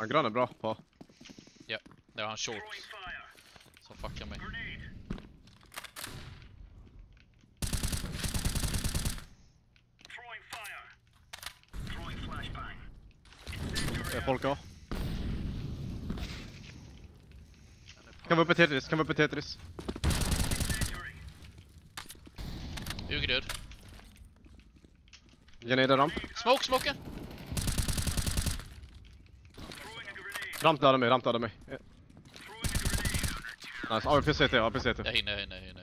Han grön är bra på. Det var han short. Som fuckar mig. Det är folk A. Kan vara uppe Tetris, kan vara uppe Tetris. Hugger död. Geneda ramp. Smoke, smoken! Ramp dödar mig, ramp dödar mig. Nice, AWP CT, AWP CT. Jag hinner, jag hinner, jag hinner.